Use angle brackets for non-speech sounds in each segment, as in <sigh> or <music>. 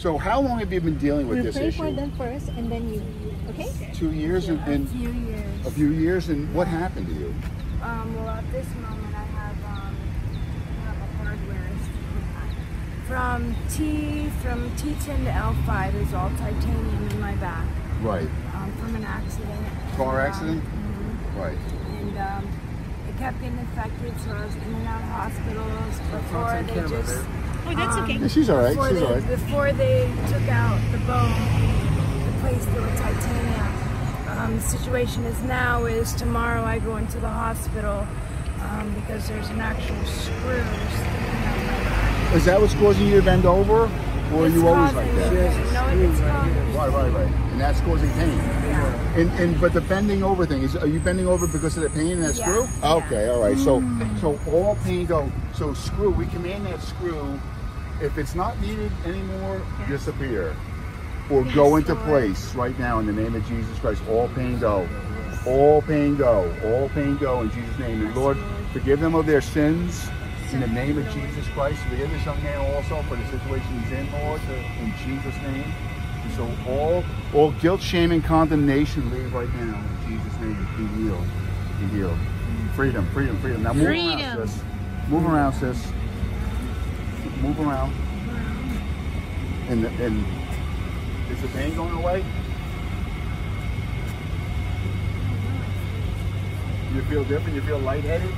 So how long have you been dealing with We'll this pray issue? for them first, and then you. Okay. Two years and, A few years. a few years, and what happened to you? Um, well, at this moment, I have, um, I have a hardware. From T, from T10 to L5 is all titanium in my back. Right. Um, from an accident. Car And, accident? mhm. Right. And um, it kept getting infected, so I was in and out of hospitals before they just. Oh, that's um, okay. Yeah, she's all right. Before She's they, all right. Before they took out the bone, the place it with titanium. Um, the situation is now is tomorrow I go into the hospital um, because there's an actual screw sticking out my back. Is that what's causing you to bend over, or are It's you always like causing- that? No, it's causing. Right, right, right. And that's causing pain. Yeah. And and but the bending over thing is are you bending over because of the pain in that Yeah, screw? yeah. Okay, all right. So so all pain go. So screw. We command that screw. If it's not needed anymore, disappear, or go into Lord. place right now in the name of Jesus Christ. All pain go. All pain go. All pain go in Jesus' name. And Lord, forgive them of their sins. In the name of Jesus Christ, forgive this young man also for the situation he's in, Lord, in Jesus' name. And so all all guilt, shame, and condemnation leave right now in Jesus' name. Be healed. Be healed. Freedom, freedom, freedom. Now move around, Freedom. sis. Move around, sis. Move around. And and is the pain going away? You feel different? You feel lightheaded?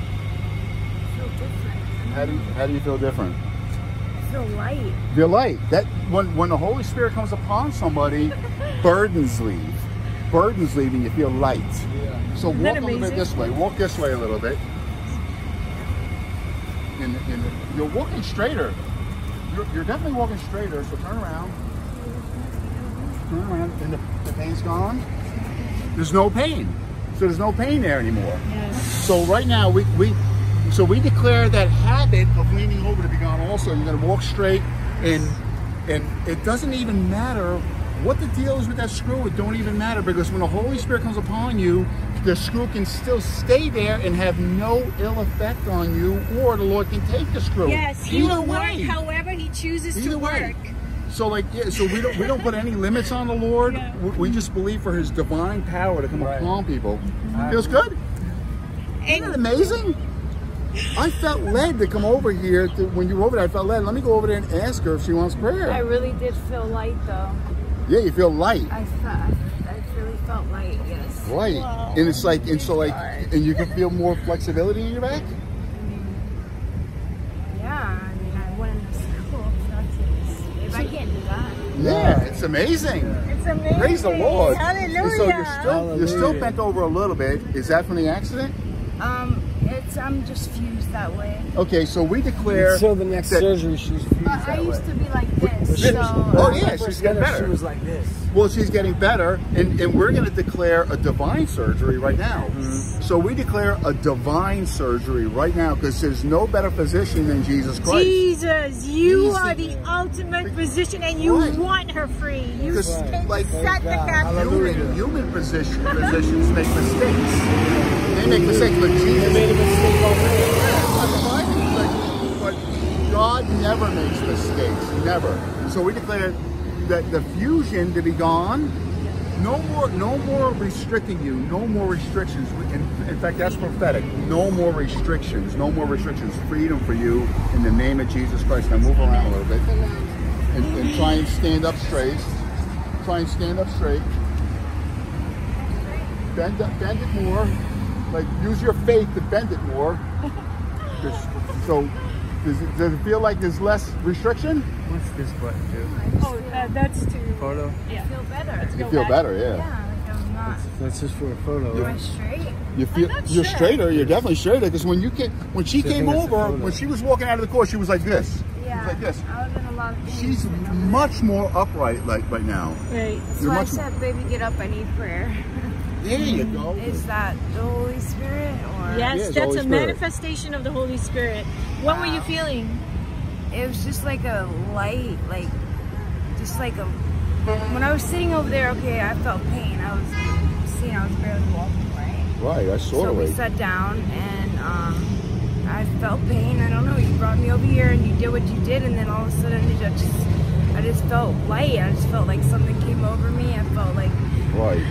Feel different. How do you, how do you feel different? I feel light. Feel light. That when when the Holy Spirit comes upon somebody, <laughs> burdens leave. Burdens leave and you feel light. So walk a little bit this way. Walk this way a little bit. And, and you're walking straighter. You're, you're definitely walking straighter. So turn around. Turn around. And the, the pain's gone. There's no pain. So there's no pain there anymore. Yes. So right now we, we so we declare that habit of leaning over to be gone also. You're gonna walk straight and and it doesn't even matter what the deal is with that screw, it don't even matter because when the Holy Spirit comes upon you, the screw can still stay there and have no ill effect on you, or the Lord can take the screw. Yes, he Either will work way. However he chooses Either to way. work. So like yeah, so we don't we don't put any limits on the Lord. Yeah. We, we just believe for his divine power to come Right. upon people. Feels good? Isn't it amazing? I felt led to come over here. To, when you were over there, I felt led. Let me go over there and ask her if she wants prayer. I really did feel light, though. Yeah, you feel light, I felt, I, I really felt light. Yes. Light, Wow. And it's like, and so like, and you can feel more flexibility in your back. Yeah. I mean, I went into school. So that's, if I can't do that, Yeah, it's amazing. it's amazing. Praise the Lord. Hallelujah. And so you're still, you're still bent over a little bit. Is that from the accident? Um, it's I'm just fused that way. Okay, so we declare. Until the next that- surgery, she's fused But I that used way. to be like this. So, oh, yeah, she's getting better. She was like this. Well, she's getting better, and, and we're going to declare a divine surgery right now. Mm-hmm. So we declare a divine surgery right now because there's no better physician than Jesus Christ. Jesus, you Easy. are the ultimate physician and you Right. want her free. You Because, can like, set the God. captive Hallelujah. Human, human physician, physicians make mistakes. They make mistakes, but Jesus, made a mistake already. but God never makes mistakes, never. So we declare that the fusion to be gone. No more, no more restricting you. No more restrictions. In, in fact, that's prophetic. No more restrictions. No more restrictions. Freedom for you in the name of Jesus Christ. Now move around a little bit and, and try and stand up straight. Try and stand up straight. Bend, up- bend it more. Like use your faith to bend it more. <laughs> So, does it, does it feel like there's less restriction? What's this button do? Oh, uh, that's to Photo? I feel better. You feel better, Yeah, yeah. like not. That's just for a photo, Am I right? straight? You feel not you're sure. straighter. You're definitely straighter because when you came, when she I think came over, when she was walking out of the court, she was like this. Yeah. Like this. I was in a lot of things. She's much more upright like right now. Right. That's You're why I said, baby, get up. I need prayer. <laughs> There you go. Is that the Holy Spirit or? Yes, Yes, that's Holy a Spirit. manifestation of the Holy Spirit. What were you feeling? It was just like a light, like, just like a. When I was sitting over there, okay, I felt pain. I was seeing, I was barely walking, right? Right, I saw it. So we way. sat down and um, I felt pain. I don't know. You brought me over here and you did what you did, and then all of a sudden it just I just felt light. I just felt like something came over me. I felt like Right.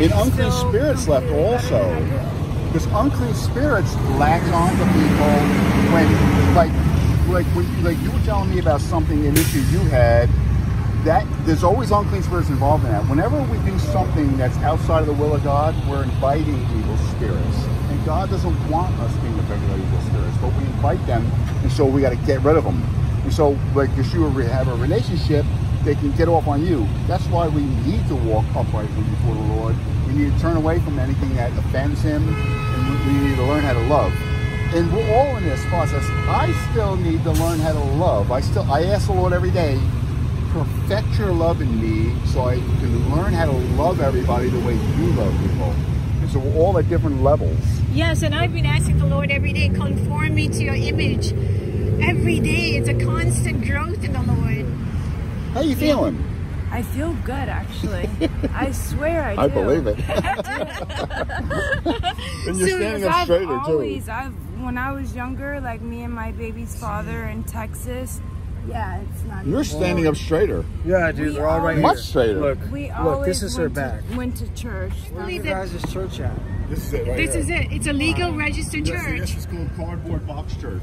Just I don't know. And unclean spirits left also. than I did. Because unclean spirits latch on to people when, like, like when, like you were telling me about something, an issue you had. That there's always unclean spirits involved in that. Whenever we do something that's outside of the will of God, we're inviting evil spirits, and God doesn't want us being affected by evil spirits, but we invite them, and so we got to get rid of them. And so, like, you have a relationship, they can get off on you. That's why we need to walk uprightly before the Lord. We need to turn away from anything that offends Him, and we- need to learn how to love. And we're all in this process. I still need to learn how to love. I still, I ask the Lord every day, perfect your love in me, so I can learn how to love everybody the way you love people. And so we're all at different levels. Yes, and I've been asking the Lord every day, conform me to your image. Every day, it's a constant growth in the Lord. How you feeling? I feel good actually. <laughs> I swear I do. I believe it. <laughs> and you're So- standing up I've straighter always, too. I've when I was younger, like me and my baby's father in Texas. Yeah, it's not. You're even- standing up straighter. Yeah, dude, We we're all right always- here. Much straighter. Look, We look, this is her back. To, went to church. Where's Believe your it. guys' church at? This is it. Right This is it. It's a legal registered This, church. this is called Cardboard Box Church.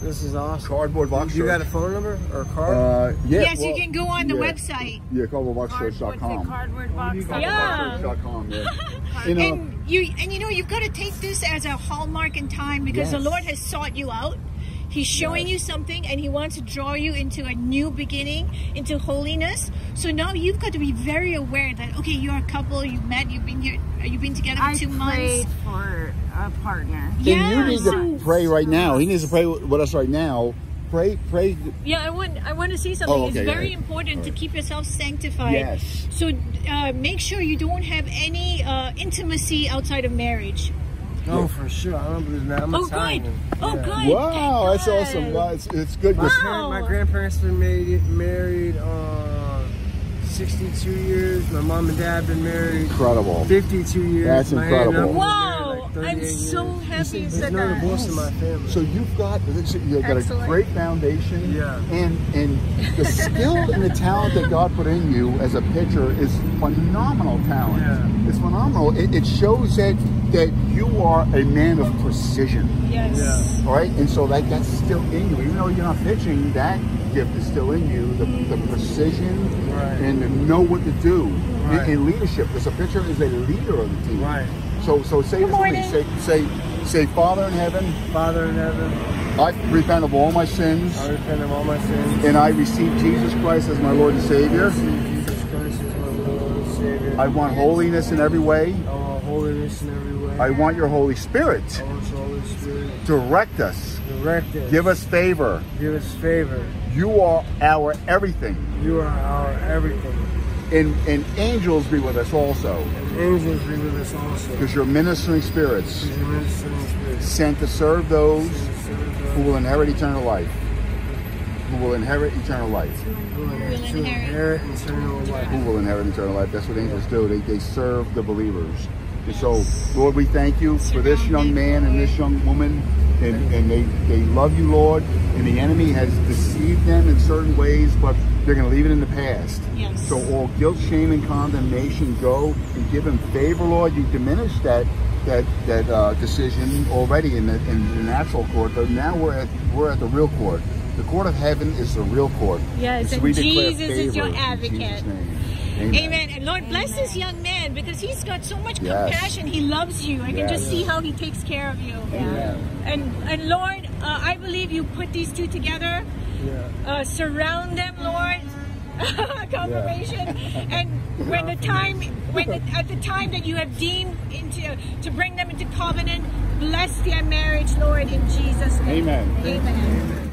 This is awesome. Cardboard Box You Church. got a phone number or a card? Uh, yeah. yes, well, you can go on the yeah. website. Yeah, Cardboard, cardboardboxchurch.com. cardboard. Yeah. Cardboardboxchurch.com, <laughs> yeah. You know, And you and you know you've got to take this as a hallmark in time because the Lord has sought you out. He's showing you something and he wants to draw you into a new beginning, into holiness. So now you've got to be very aware that okay, you're a couple, you've met, you've been here, you've been together for I two prayed months. for a partner. and you Yes. need to pray right now. He needs to pray with us right now. Pray, pray. Yeah, I want I want to say something. Oh, okay, it's very right. important to keep yourself sanctified. Yes. So uh, make sure you don't have any uh, intimacy outside of marriage. Oh, for sure. I don't believe that. I'm Oh, Italian. good. Oh, good. Wow, Thank that's awesome. Wow, it's, it's good. My, because- my Wow. grandparents been married, married uh, 62 years. My mom and dad been married Incredible. 52 years. That's My aunt and incredible. Wow, married, like, 38 I'm so years. happy you There's said no that. divorce in my family. So you've got you've got Excellent. a great foundation, Yeah. and and the skill and the talent that God put in you as a pitcher is phenomenal talent. Yeah. It's phenomenal. It, it shows that that you are a man of precision. Yes. Yeah. All right, and so that that's still in you, even though you're not pitching. That gift is still in you. The, the mm. precision Right. and to know what to do in- Right. in, leadership. Because a pitcher is a leader of the team. Right. So so say Good this with me. Say say say Father in heaven, Father in heaven, I repent of all my sins, I repent of all my sins. and I receive Jesus Christ as my Lord and Savior. receive Jesus Christ as my Lord and Savior. I want holiness in every way. I want holiness in every way. I want your Holy Spirit I want the Holy Spirit. direct us, Direct us. give us favor. Give us favor. You are our everything, You are our everything. And and angels be with us also, And angels be with us also. because you're ministering spirits you're ministering spirits. sent to serve those Serve who will inherit eternal life. Who will inherit eternal life. Who will inherit. inherit eternal life. who will inherit eternal life. That's what angels do. They, they serve the believers. And so, Lord, we thank you for this young man and this young woman. And, and they, they love you, Lord. And the enemy has deceived them in certain ways, but they're going to leave it in the past. Yes. So all guilt, shame, and condemnation go and give him favor, Lord. You diminished that that that uh, decision already in the in the natural court, but now we're at we're at the real court. The court of heaven is the real court. Yes, So and Jesus is your advocate. Amen. Amen. And Lord bless this young man because he's got so much Yes. compassion. He loves you. I can just see how he takes care of you. Amen. And and Lord, uh, I believe you put these two together. Yeah. Uh, surround them, Lord. And when the time, when the, at the time that you have deemed into to bring them into covenant, bless their marriage, Lord, in Jesus' name. Amen. Amen.